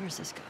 Where's this go?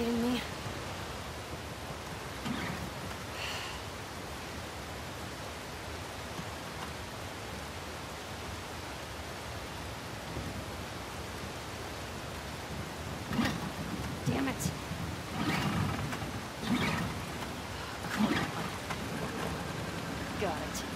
Kidding me? Damn it. Got it.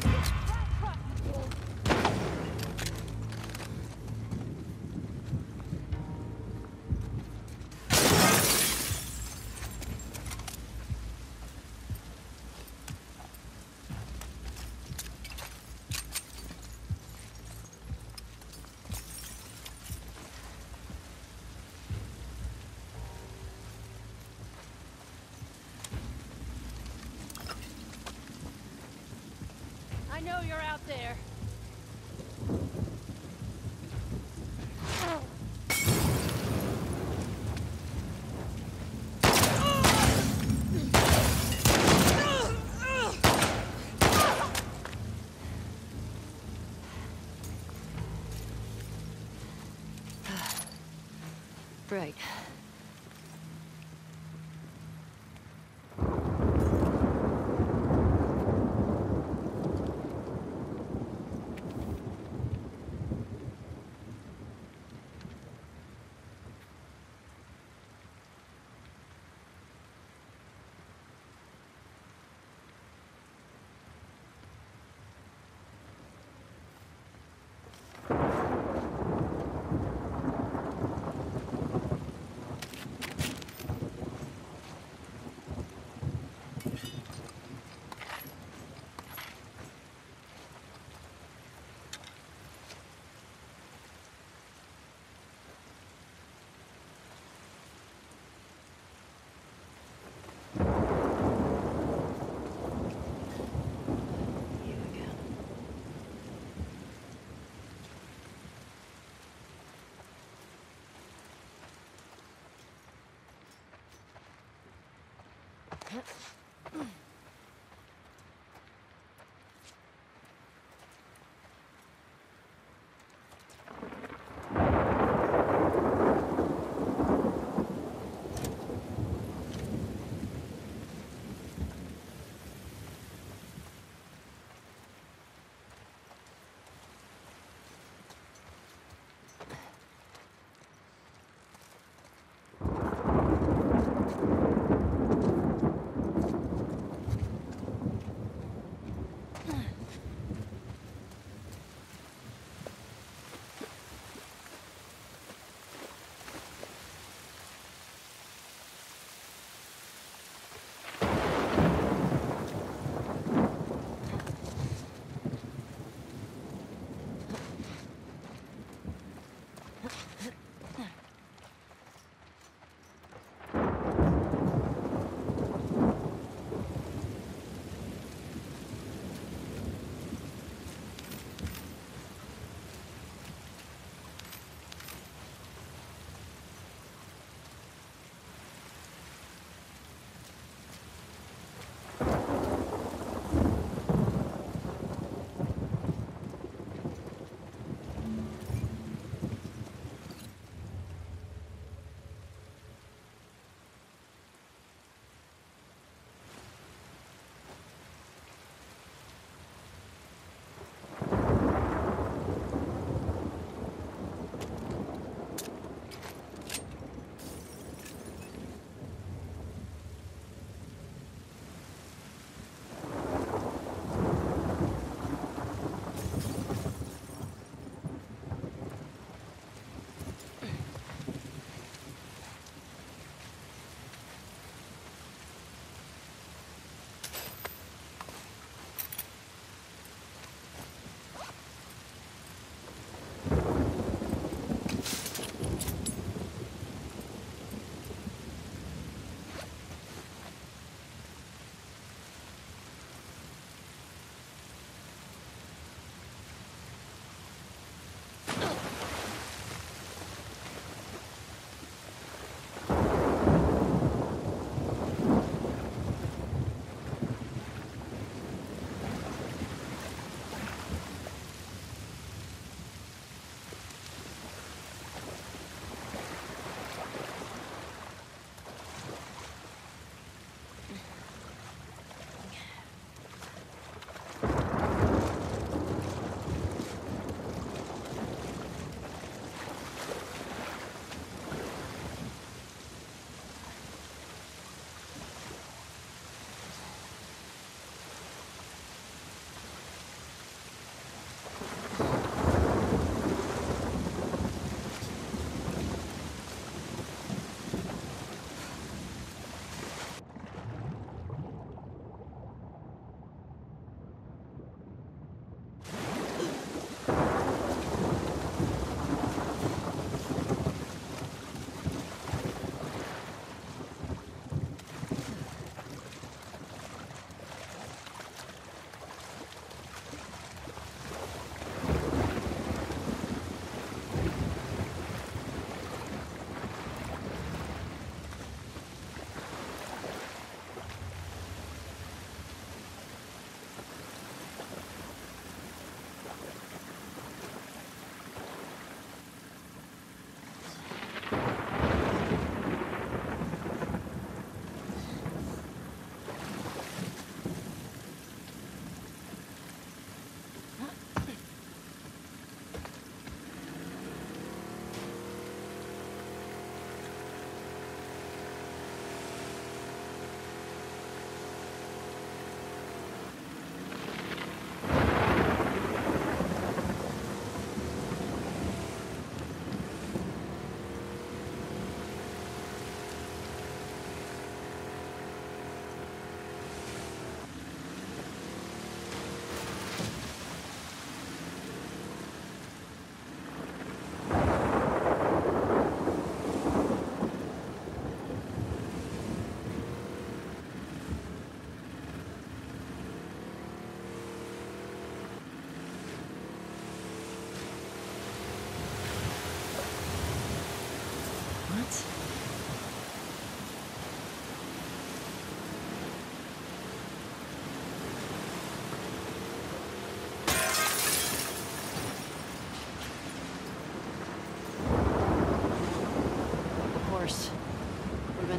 Fuck! Know you're out there. Right. Huh?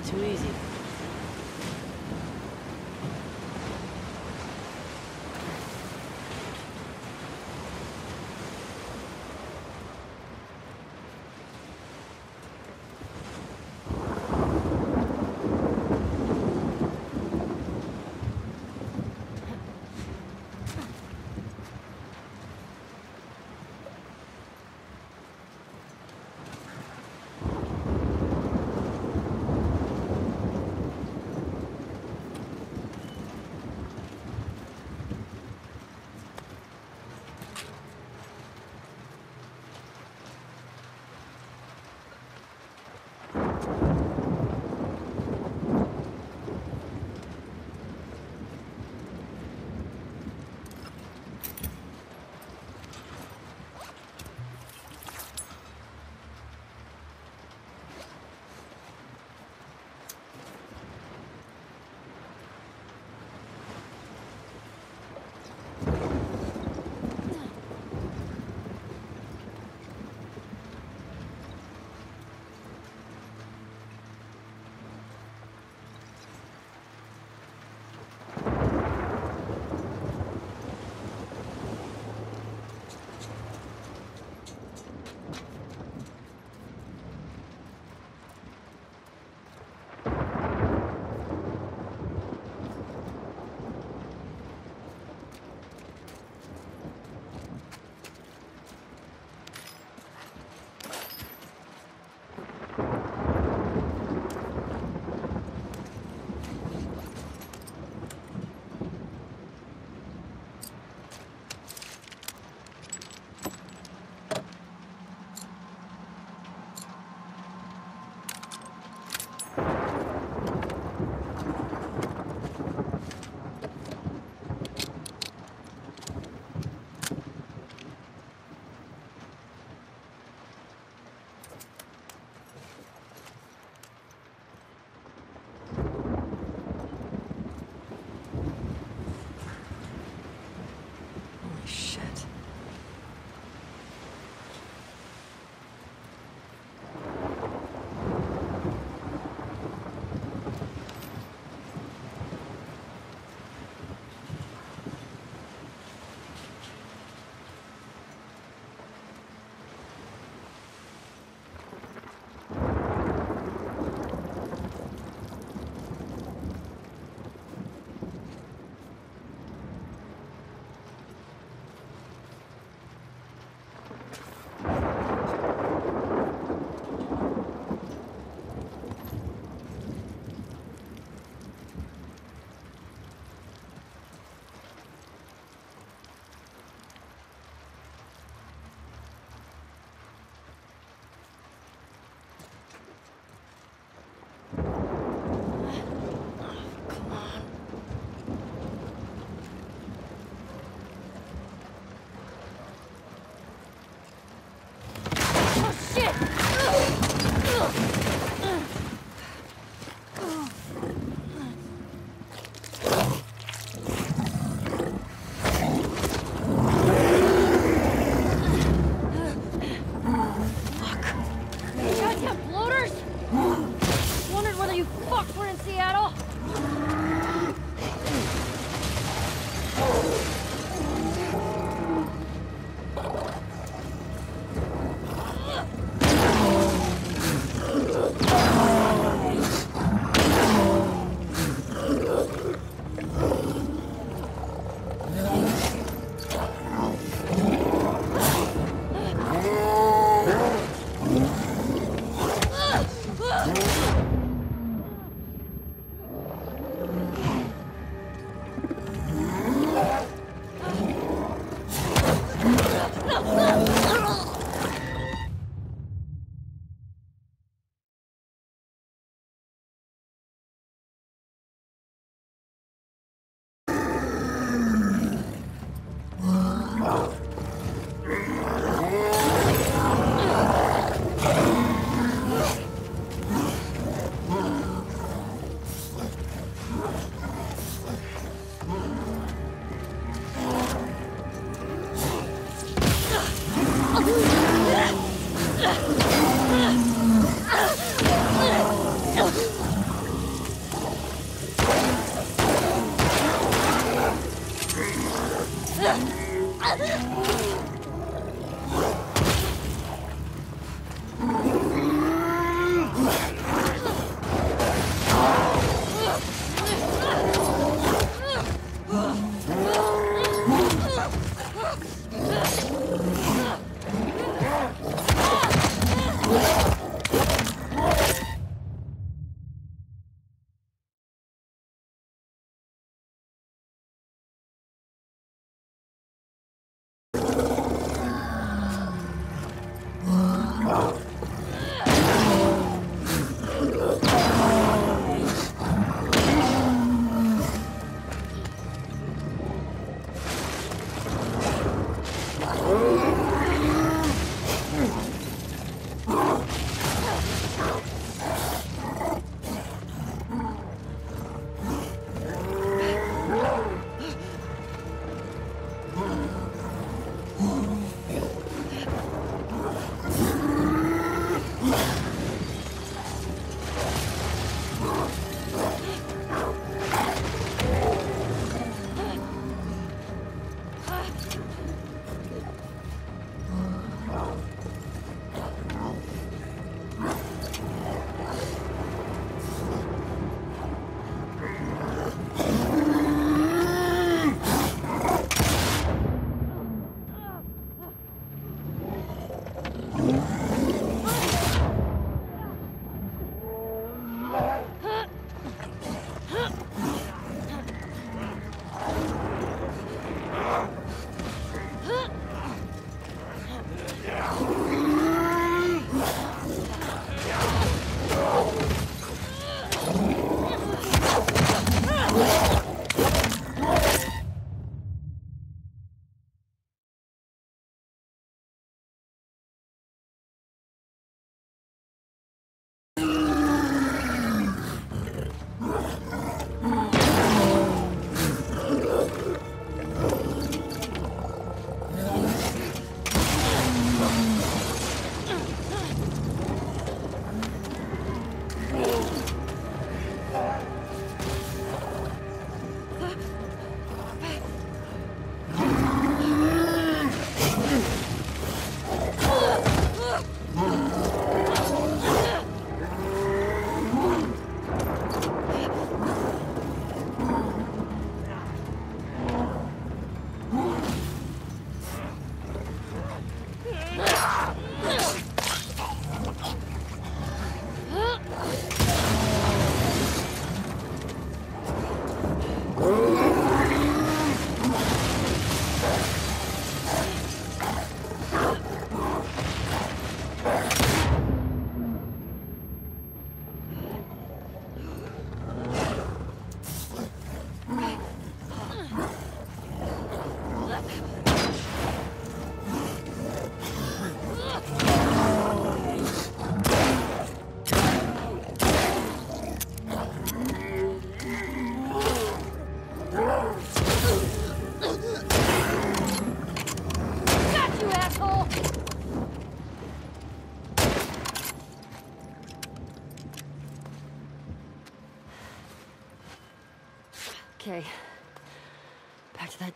Too easy.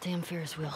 Damn Ferris wheel.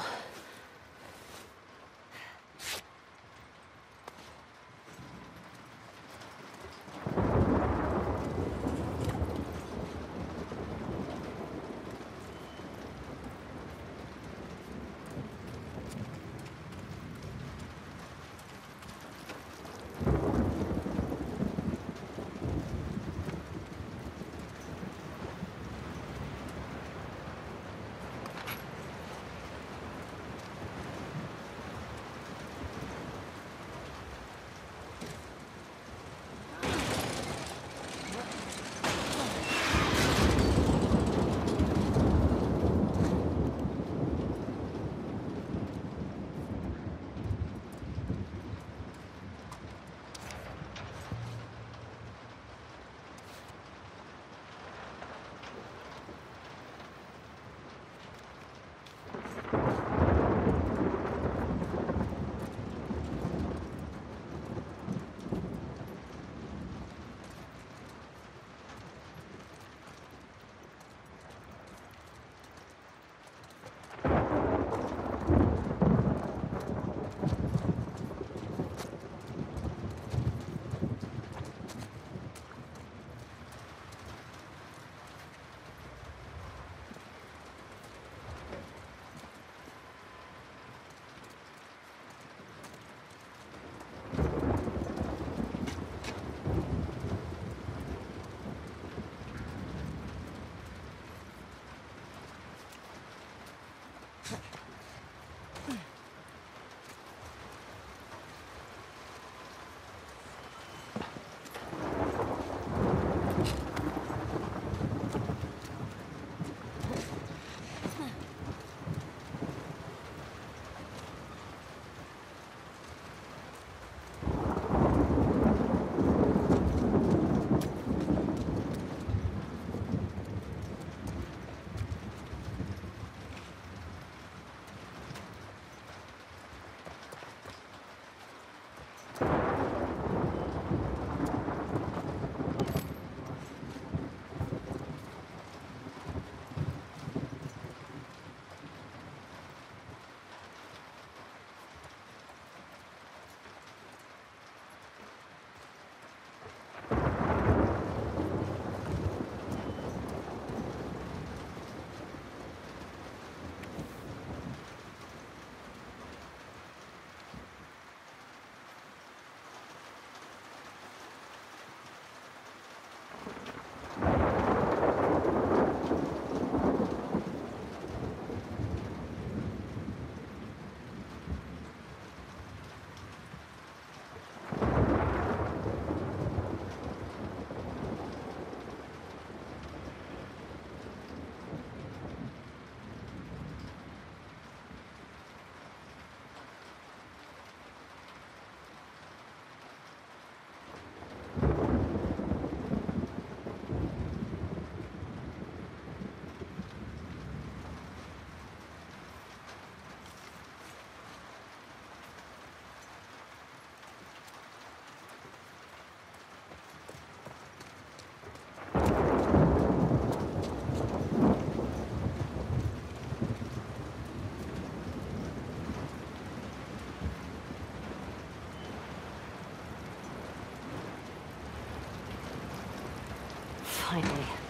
Finally. There.